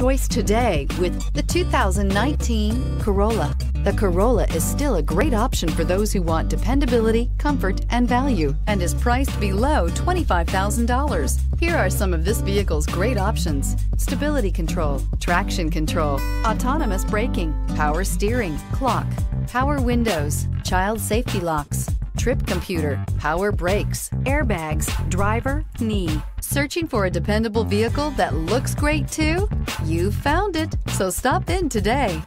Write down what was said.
choice today with the 2019 Corolla. The Corolla is still a great option for those who want dependability, comfort, and value, and is priced below $25,000. Here are some of this vehicle's great options. Stability control, traction control, autonomous braking, power steering, clock, power windows, child safety locks, trip computer, power brakes, airbags, driver, knee. Searching for a dependable vehicle that looks great too? You found it, so stop in today.